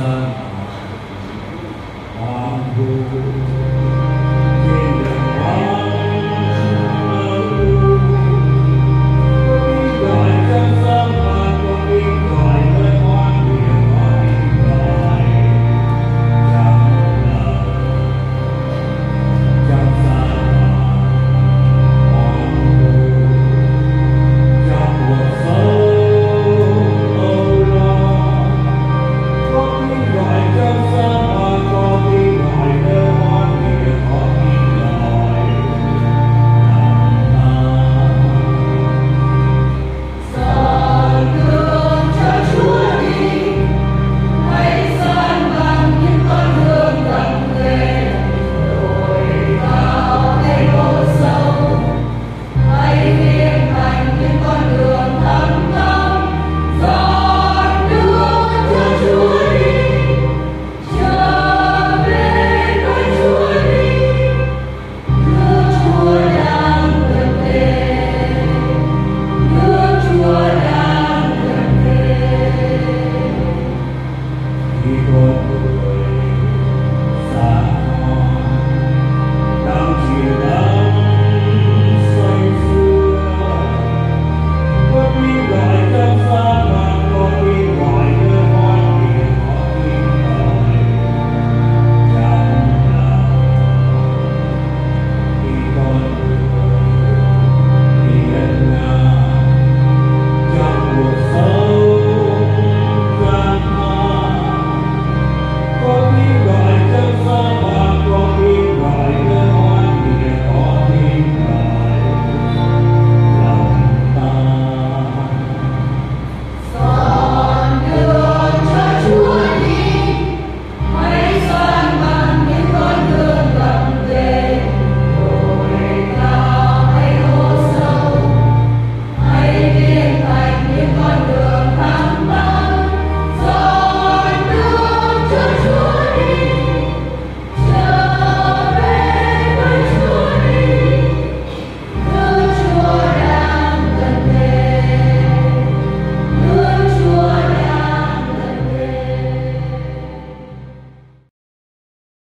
Johnson, Ambu,